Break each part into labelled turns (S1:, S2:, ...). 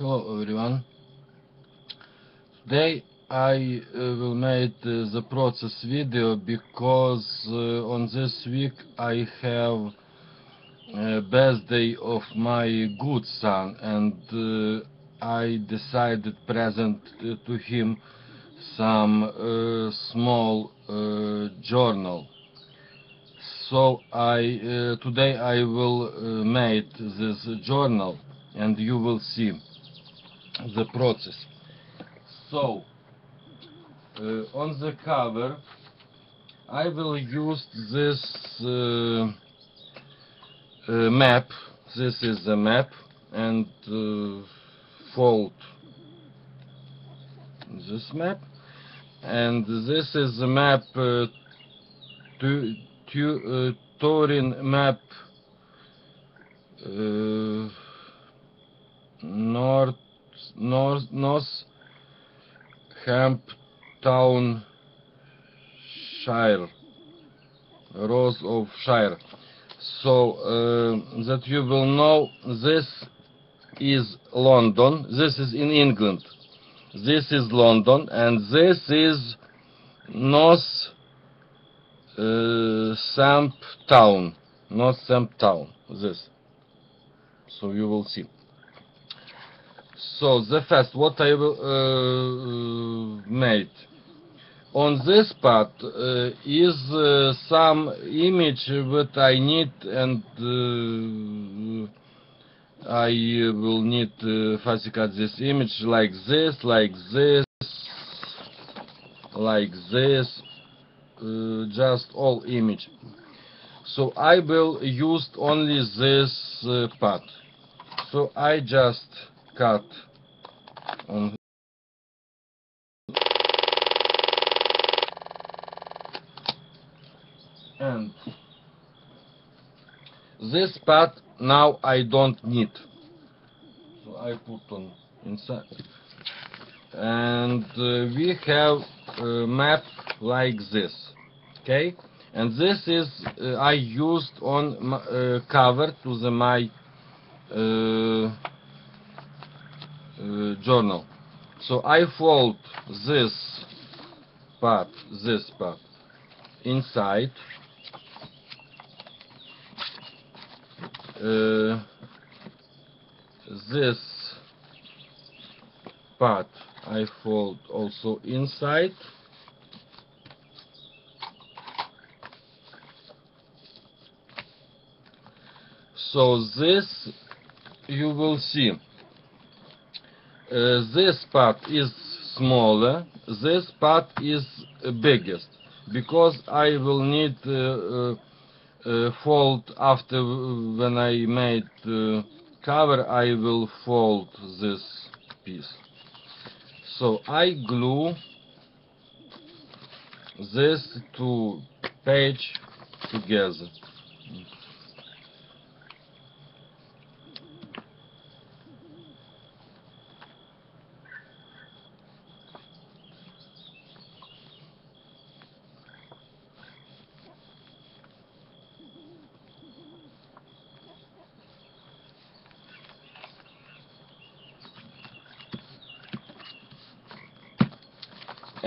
S1: Hello everyone. Today I uh, will make uh, the process video because uh, on this week I have uh, birthday of my good son and uh, I decided present uh, to him some small journal. So I today I will make this journal and you will see the process. So, uh, on the cover, I will use this uh, uh, map. This is the map, and uh, fold this map, and this is the map uh, to, to uh, map. North north north Hamptown Shire. Rose of Shire. So uh, that you will know this is London. This is in England. This is London and this is North uh, Samptown North Samp Town, this. So you will see so the first what I will uh, made on this part uh, is uh, some image that I need and uh, I will need uh, cut this image like this, like this, like this, uh, just all image. So I will use only this uh, part. So I just cut on and this part now I don't need. So I put on inside. And uh, we have a map like this okay? And this is uh, I used on uh, cover to the my uh, journal. So I fold this part, this part inside. Uh, this part I fold also inside. So this you will see uh, this part is smaller, this part is biggest, because I will need uh, uh, uh, fold after when I made uh, cover, I will fold this piece. So I glue this two page together.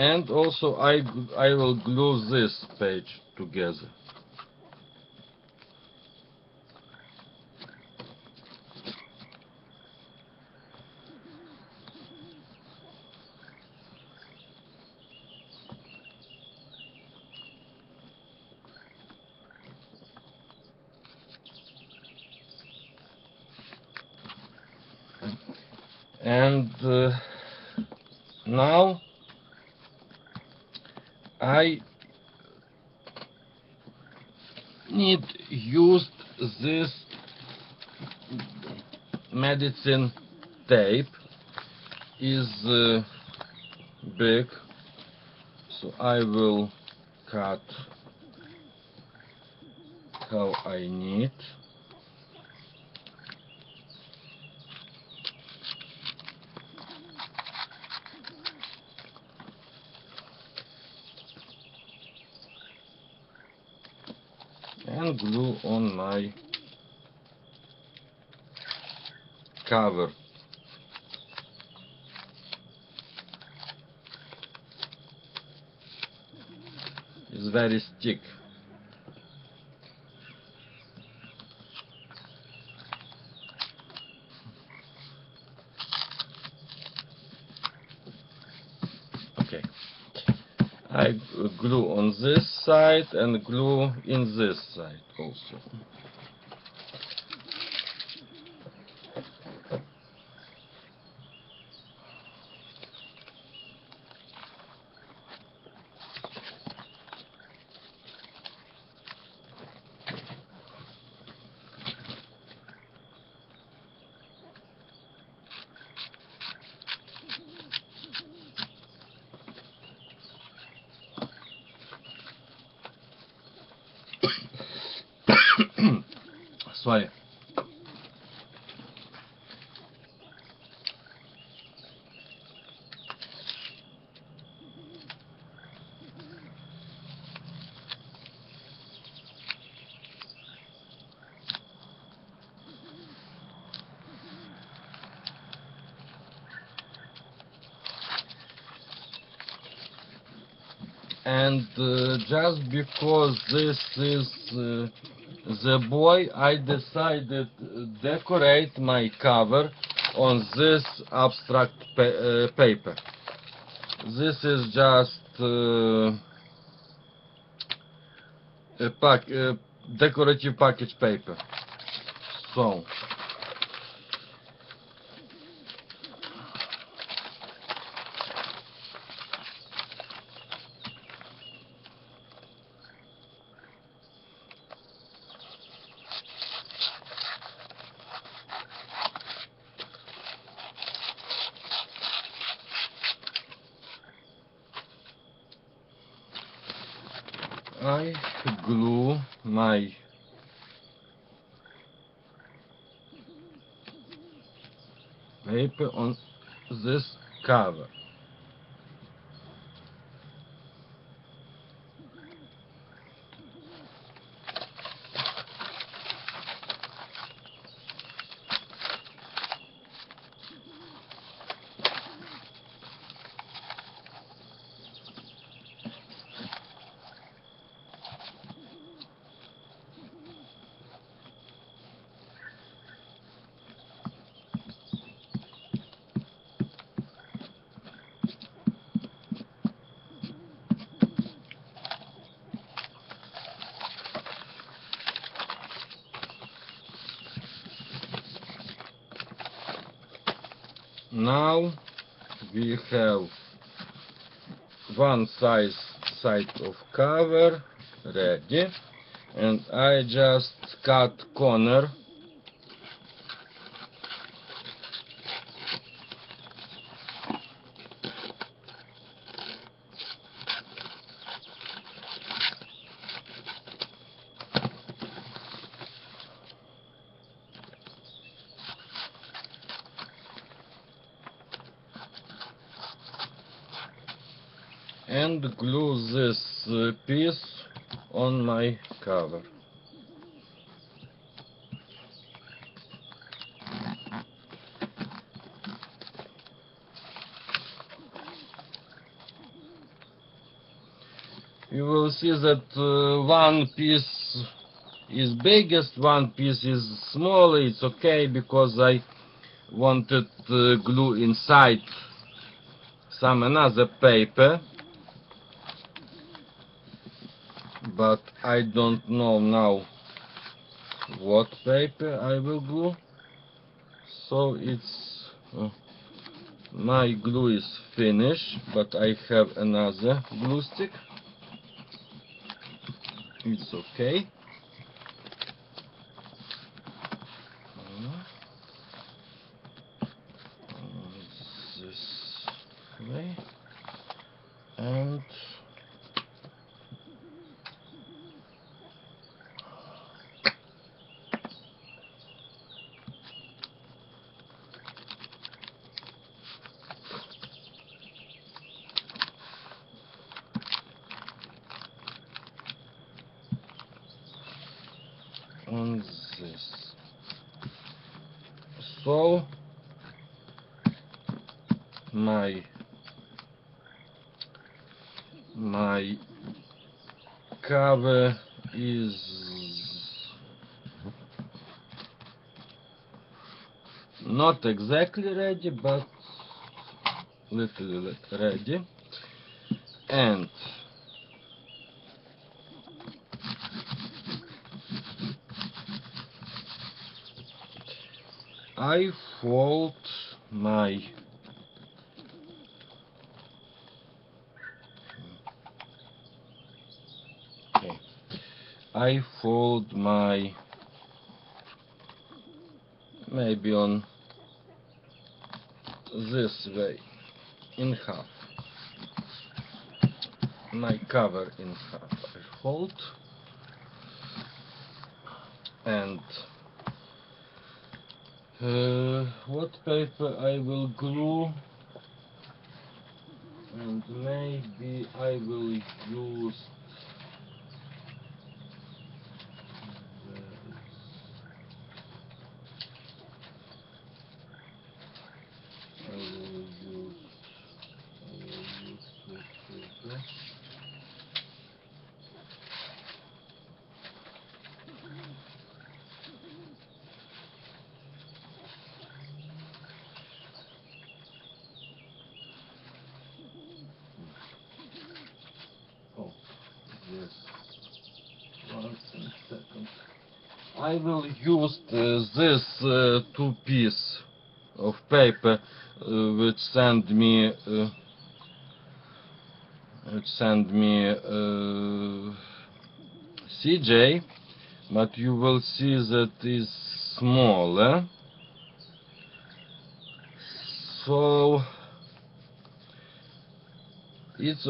S1: And also I I will glue this page together. And uh, now I need used this medicine tape. Is uh, big. So I will cut how I need glue on my cover it's very sticky. Side and glue in this side also. And uh, just because this is uh, the boy, I decided decorate my cover on this abstract pa- uh, paper. This is just uh, a pack, uh, decorative package paper. So. I glue my paper on this cover. Now we have one size side of cover ready. And I just cut corner and glue this uh, piece on my cover. You will see that uh, one piece is biggest, one piece is smaller. It's okay because I wanted uh, glue inside some another paper but I don't know now what paper I will glue. So it's uh, my glue is finished but I have another glue stick. It's okay Uh, this way and on this. So my my cover is not exactly ready, but little ready. And I fold my okay. I fold my maybe on this way. In half. My cover in half. I fold and uh, what paper I will glue? And maybe I will use I will use I will use this paper. Oh, yes. One second. I will use uh, this uh, two piece of paper uh, which send me which send me CJ but you will see that is smaller so it's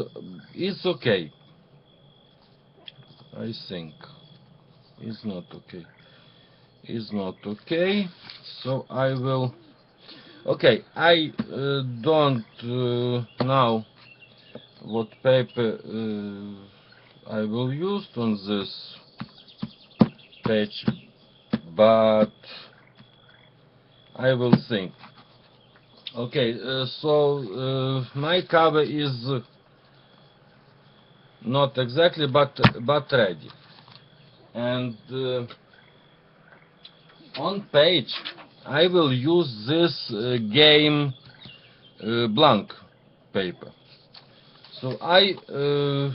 S1: it's okay. I think it's not okay it's not okay so I will okay I uh, don't uh, know what paper uh, I will use on this page but I will think okay uh, so uh, my cover is not exactly but but ready. And uh, on page I will use this uh, game uh, blank paper. So I uh,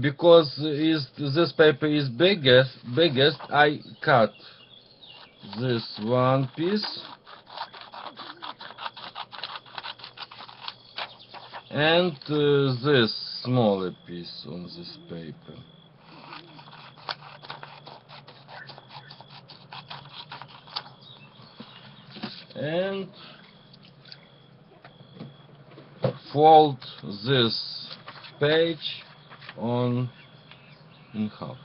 S1: because is this paper is biggest biggest I cut this one piece. And uh, this smaller piece on this paper and fold this page on in half.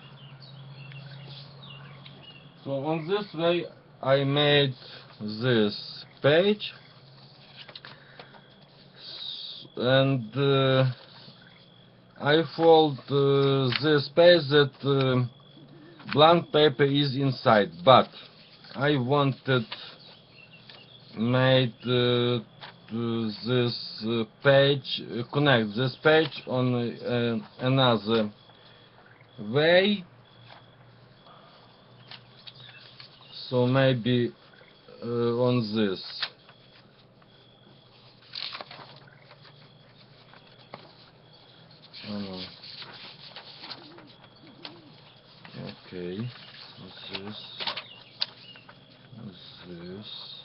S1: So on this way I made this page. And uh, I fold uh, this page that uh, blank paper is inside. But I wanted made uh, this uh, page uh, connect this page on another way. So maybe on this. Oh okay this this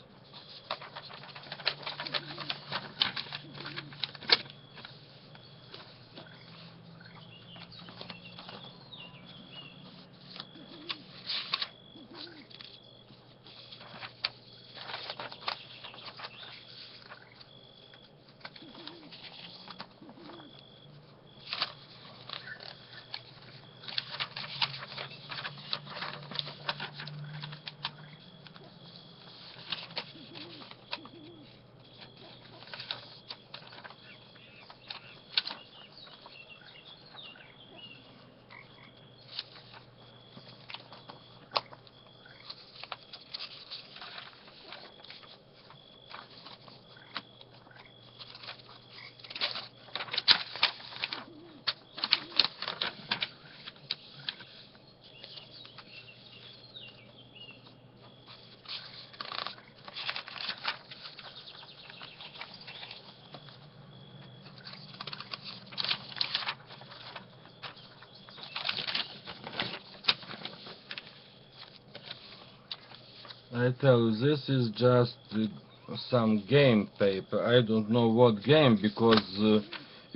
S1: I tell you, this is just uh, some game paper. I don't know what game because uh,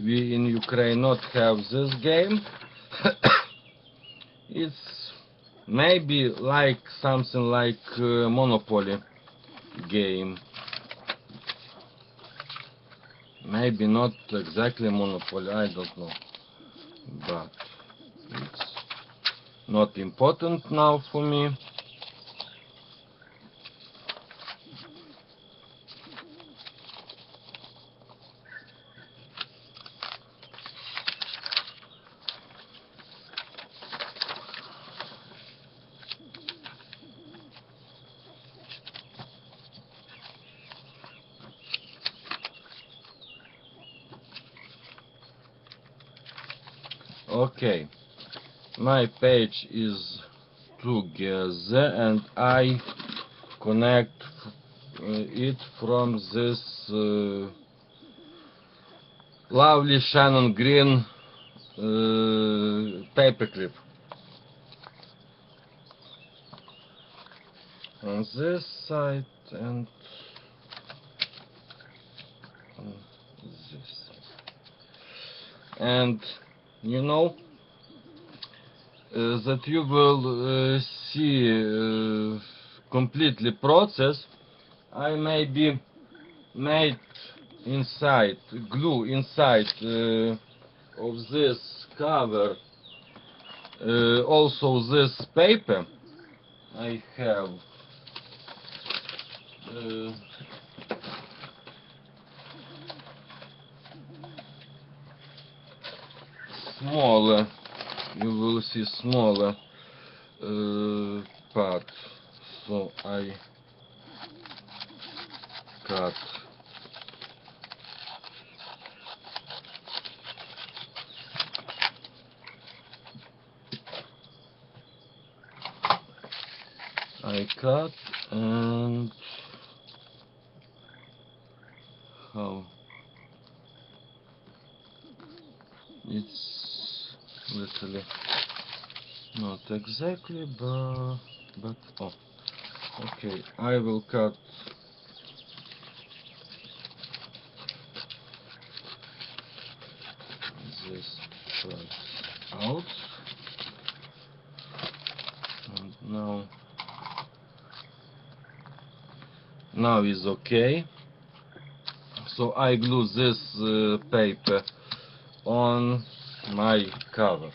S1: we in Ukraine not have this game. it's maybe like something like uh, Monopoly game. Maybe not exactly Monopoly, I don't know. But it's not important now for me. Okay, my page is together and I connect uh, it from this uh, lovely Shannon Green uh, paperclip. On this side and on this side. And you know uh, that you will uh, see uh, completely process. I maybe made inside glue inside of this cover uh, also this paper I have. Uh, smaller you will see smaller uh, part so I cut I cut and how? It's literally. Not exactly but but oh. Okay I will cut. This part out. And now now is okay. So I glue this uh, paper on my cover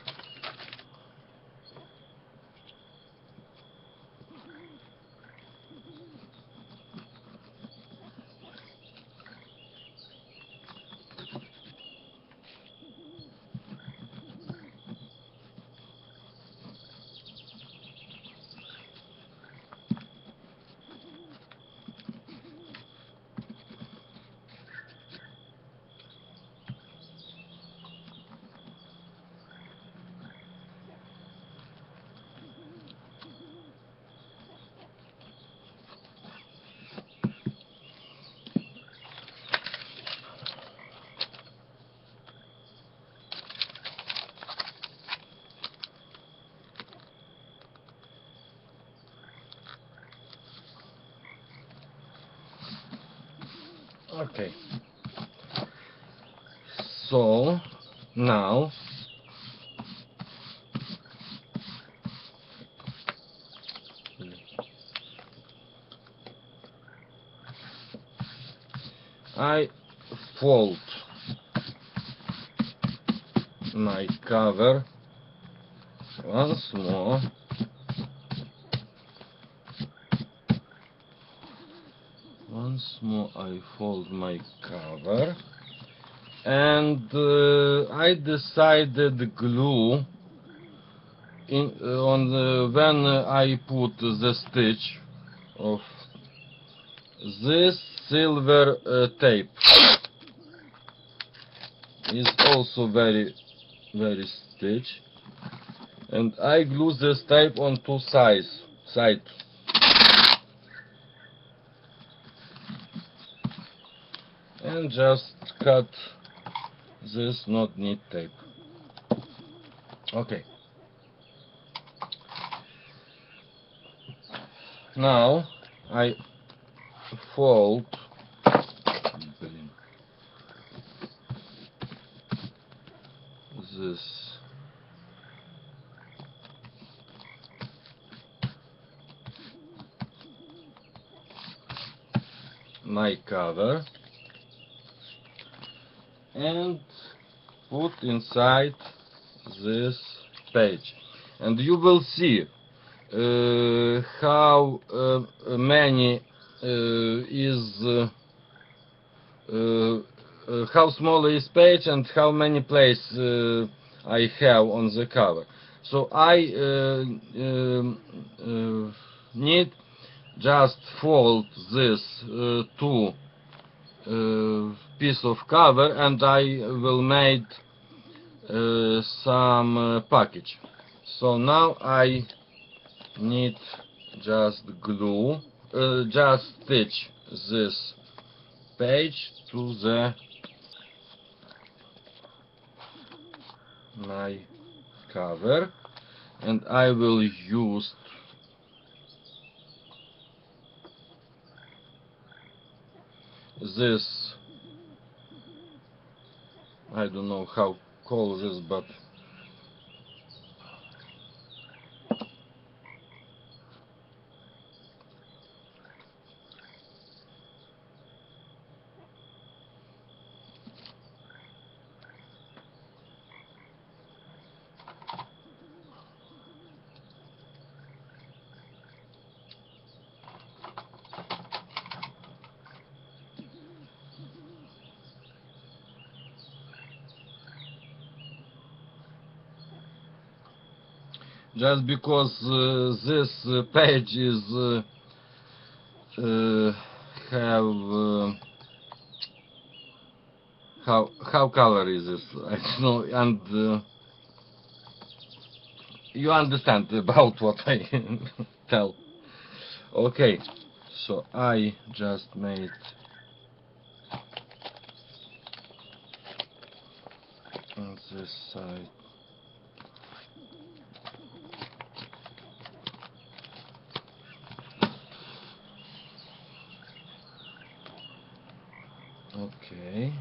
S1: Okay. So now I fold my cover once more once more I fold my cover and uh, I decided glue in uh, on the, when I put the stitch of this silver uh, tape. Is also very very stitch. And I glue this tape on two sides side and just cut this not need tape. Okay. Now I fold. This. My cover and put inside this page and you will see uh, how uh, many uh, is uh, uh, uh, how small is page and how many place uh, I have on the cover. So I um, need just fold this two piece of cover and I will make uh, some uh, package. So now I need just glue, uh, just stitch this page to the my cover and I will use this I don't know how call this but just because uh, this uh, page is uh, have how how color is this? I don't know and you understand about what I tell. Okay so I just made on this side Okay.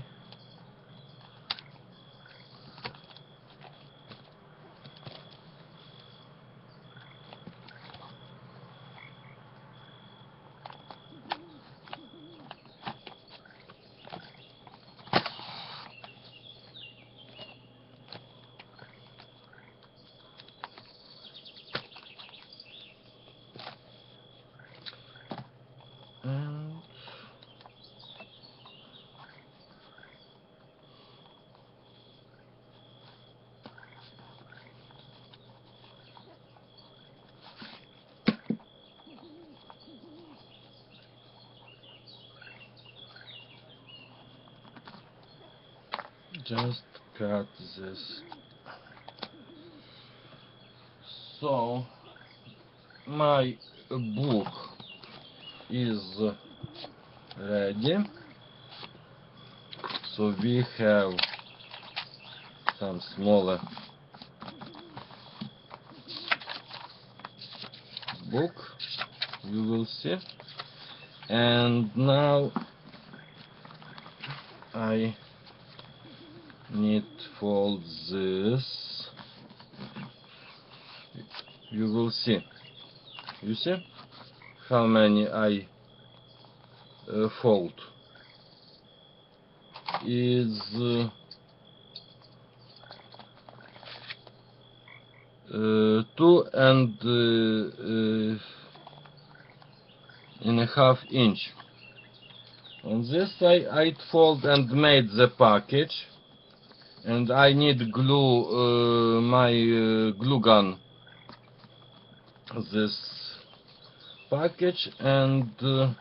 S1: And just cut this. So my book is ready. So we have some smaller book you will see. And now I need fold this. You will see. You see how many I uh, fold. Is uh, uh, two and uh, uh, and a half inch. On this I I fold and made the package and I need glue uh, my uh, glue gun. This package and uh,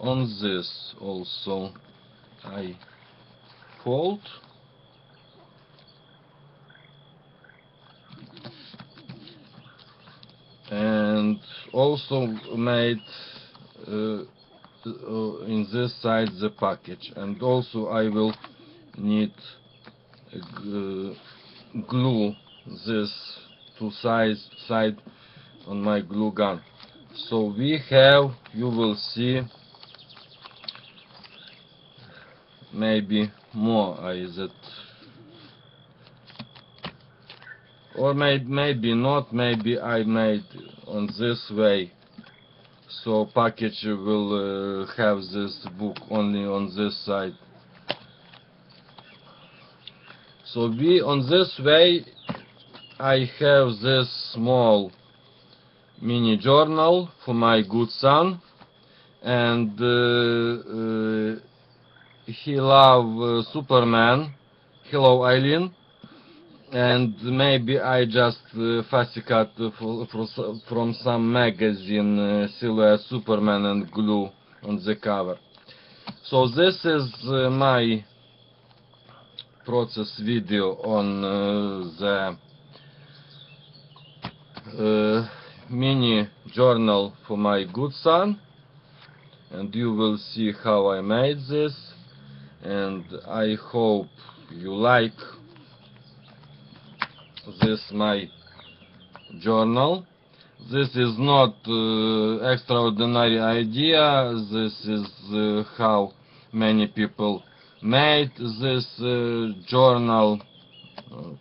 S1: on this also I fold. And also made uh, uh, in this side the package. And also I will need glue this two sides side on my glue gun. So we have, you will see, maybe more is it? Or may, maybe not maybe I made on this way. So package will uh, have this book only on this side so we on this way I have this small mini journal for my good son and uh, uh, he love uh, Superman. Hello, Eileen. And maybe I just uh, fussy cut fro- fro- s- from some magazine uh, silhouette Superman and glue on the cover. So this is uh, my process video on the mini journal for my good son and you will see how I made this. And I hope you like this my journal. This is not uh, extraordinary idea. This is uh, how many people made this uh, journal Uh,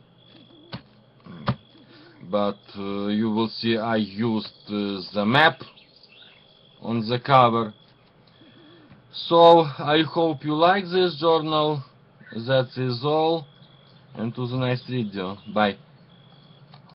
S1: but uh, you will see I used uh, the map on the cover so I hope you like this journal. That is all. And to the next video. Bye.